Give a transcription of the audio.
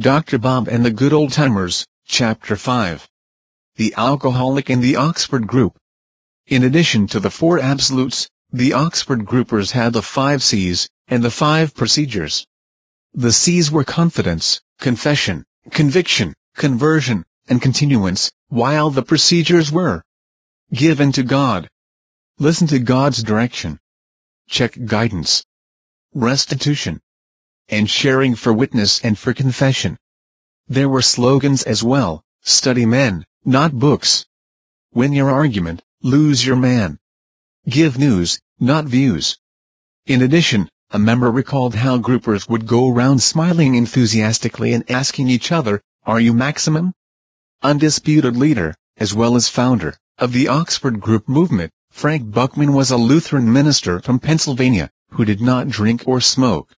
Dr. Bob and the Good Old Timers, Chapter 5. The Alcoholic and the Oxford Group. In addition to the four absolutes, the Oxford groupers had the five C's, and the five procedures. The C's were confidence, confession, conviction, conversion, and continuance, while the procedures were given to God. Listen to God's direction. Check guidance. Restitution. And sharing for witness and for confession. There were slogans as well, study men, not books. Win your argument, lose your man. Give news, not views. In addition, a member recalled how groupers would go around smiling enthusiastically and asking each other, are you Maximum? Undisputed leader, as well as founder, of the Oxford Group movement, Frank Buchman was a Lutheran minister from Pennsylvania, who did not drink or smoke.